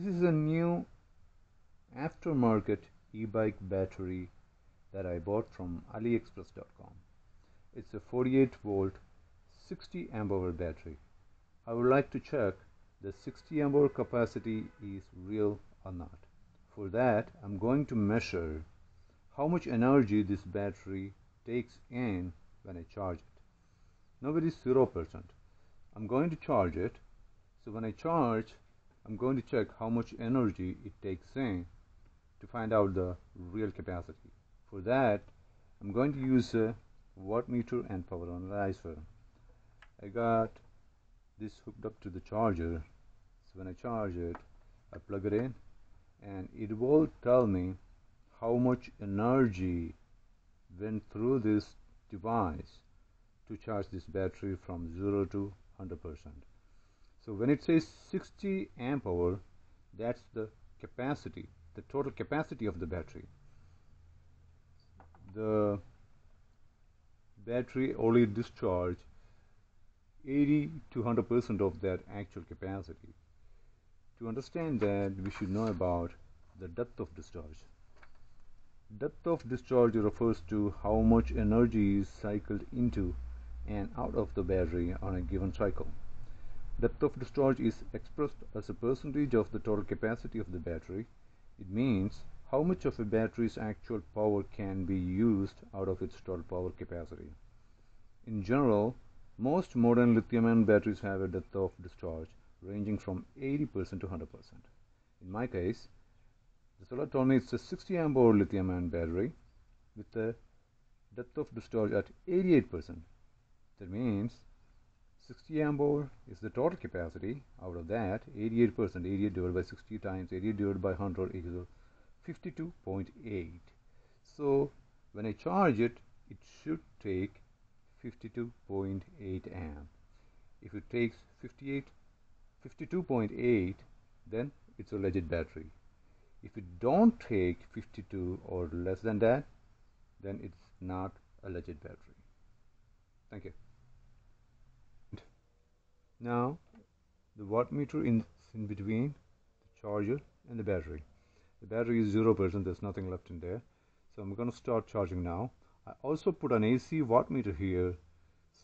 This is a new aftermarket e-bike battery that I bought from aliexpress.com. It's a 48 volt 60 amp hour battery. I would like to check the 60 amp hour capacity is real or not. For that I'm going to measure how much energy this battery takes in when I charge it. Now it is 0%. I'm going to charge it. So when I charge I'm going to check how much energy it takes in to find out the real capacity. For that, I'm going to use uh, a wattmeter and power analyzer. I got this hooked up to the charger. So when I charge it, I plug it in and it will tell me how much energy went through this device to charge this battery from 0 to 100%. So when it says 60 amp hour, that's the capacity, the total capacity of the battery. The battery only discharge 80 to 100% of that actual capacity. To understand that, we should know about the depth of discharge. Depth of discharge refers to how much energy is cycled into and out of the battery on a given cycle. Depth of discharge is expressed as a percentage of the total capacity of the battery. It means how much of a battery's actual power can be used out of its total power capacity. In general, most modern lithium-ion batteries have a depth of discharge ranging from 80% to 100%. In my case, the seller told me it's a 60 amp hour lithium-ion battery with a depth of discharge at 88%. That means 60 amp hour is the total capacity. Out of that 88 percent 88 divided by 60 times 88 divided by 100 equals 52.8 so when I charge it it should take 52.8 amp. If it takes 58 52.8 then it's a legit battery. If it don't take 52 or less than that then it's not a legit battery. Thank you now the wattmeter is in between the charger and the battery. The battery is 0%, there's nothing left in there. So I'm going to start charging now. I also put an AC wattmeter here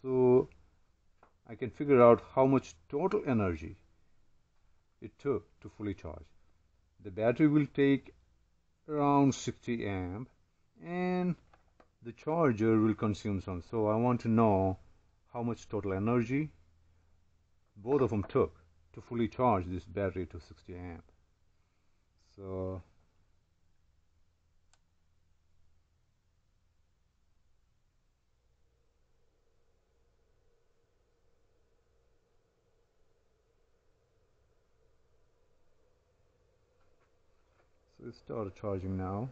so I can figure out how much total energy it took to fully charge. The battery will take around 60 amp and the charger will consume some. So I want to know how much total energy both of them took to fully charge this battery to 60 amp. So so it started charging now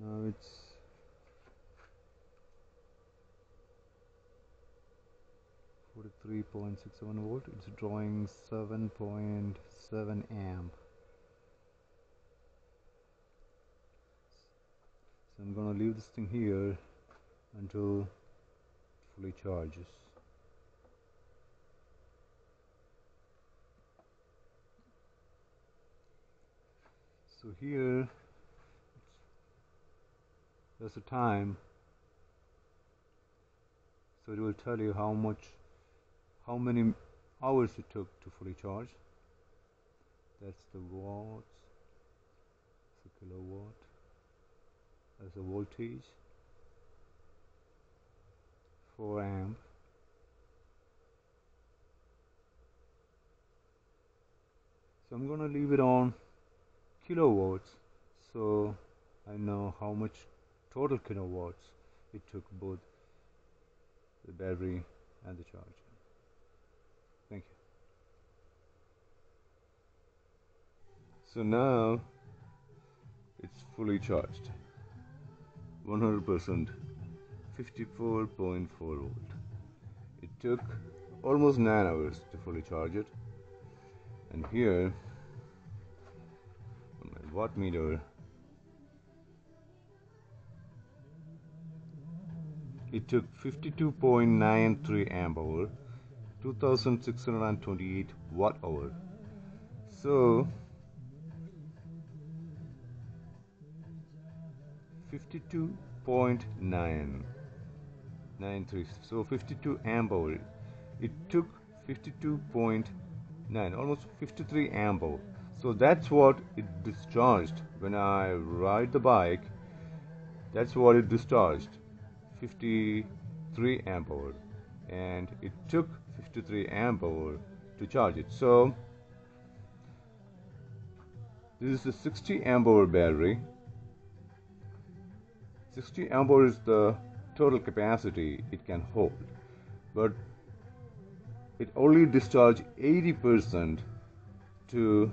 now it's Forty-three point six seven volt. It's drawing seven point seven amp. So I'm gonna leave this thing here until it fully charges. So here there's a time so it will tell you how much how many hours it took to fully charge. That's the watts a kilowatt that's the voltage 4 amp. So I'm gonna leave it on kilowatts so I know how much total kilowatts it took both the battery and the charger. Thank you. So now it's fully charged. 100% 54.4 volt. It took almost 9 hours to fully charge it. And here my watt meter it took 52.93 amp hour 2628 watt hour. So 52.993 so 52 amp hour it took 52.9 almost 53 amp hour so that's what it discharged when I ride the bike. That's what it discharged 53 amp hour and it took 53 amp hour to charge it. So this is a 60 amp hour battery. 60 amp hour is the total capacity it can hold but it only discharge 80% to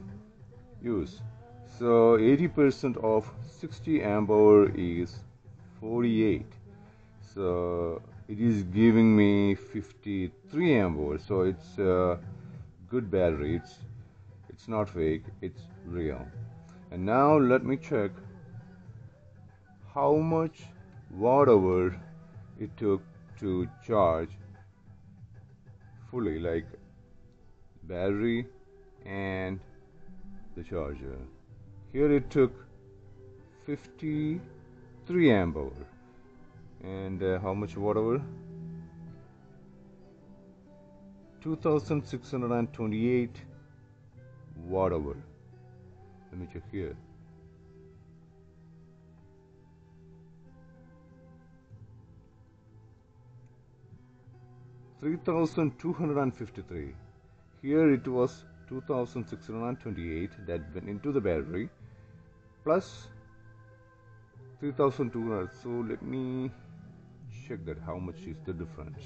use. So 80% of 60 amp hour is 48 so it is giving me 53 amp hour so it's a good battery it's it's not fake it's real. And now let me check how much watt hour it took to charge fully like battery and the charger. Here it took 53 amp hour and uh, how much hour 2628 watt hour let me check here. Three thousand two hundred and fifty-three. Here it was 2628 that went into the battery plus 3200 so let me check that how much is the difference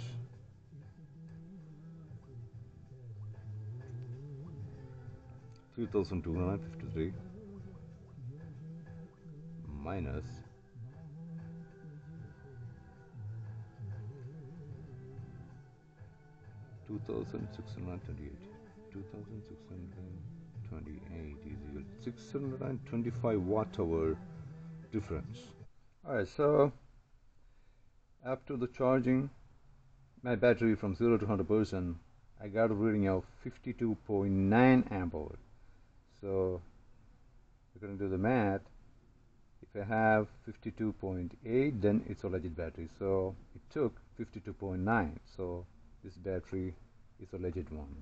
Three thousand two hundred fifty-three minus two thousand six hundred twenty-eight. 2628 is equal 625 watt hour difference alright so after the charging my battery from 0 to 100 percent I got a reading of 52.9 amp hour so going to do the math if I have 52.8 then it's a legit battery. So it took 52.9 so this battery is a legit one